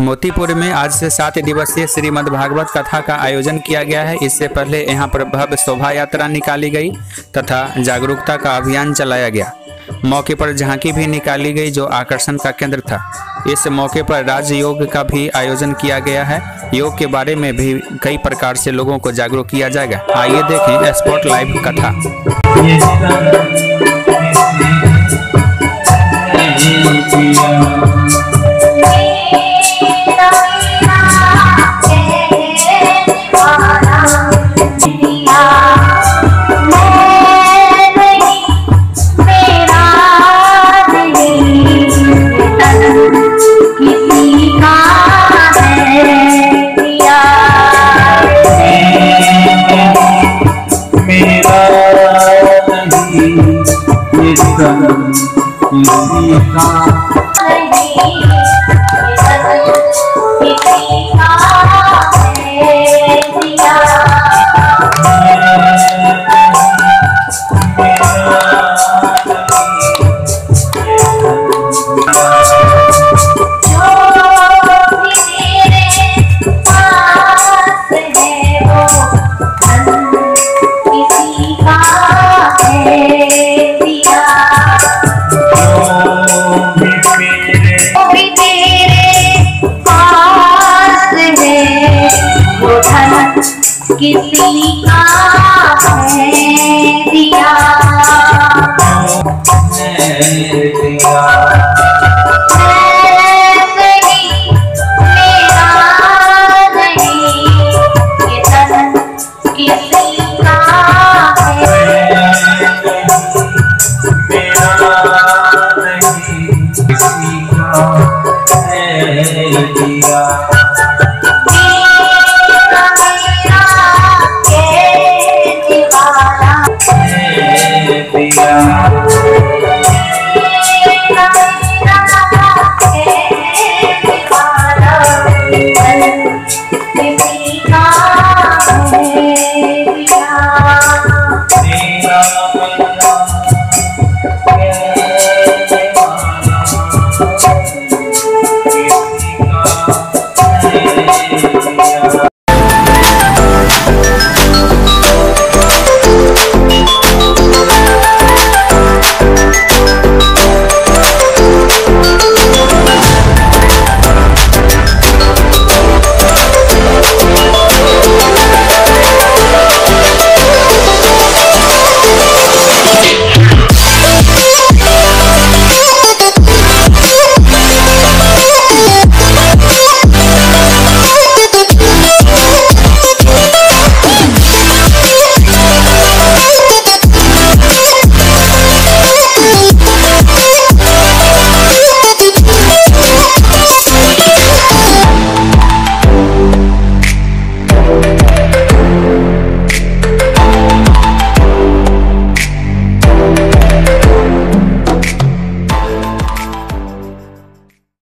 मोतीपुर में आज से सात दिवसीय श्रीमद् भागवत कथा का आयोजन किया गया है इससे पहले यहाँ पर भव्य शोभा यात्रा निकाली गई तथा जागरूकता का अभियान चलाया गया मौके पर झांकी भी निकाली गई जो आकर्षण का केंद्र था इस मौके पर राजयोग का भी आयोजन किया गया है योग के बारे में भी कई प्रकार से लोगों को जागरूक किया जाएगा आइए देखें स्पॉट लाइव कथा तन किसी का किसी का है दिया किसी का है दिया।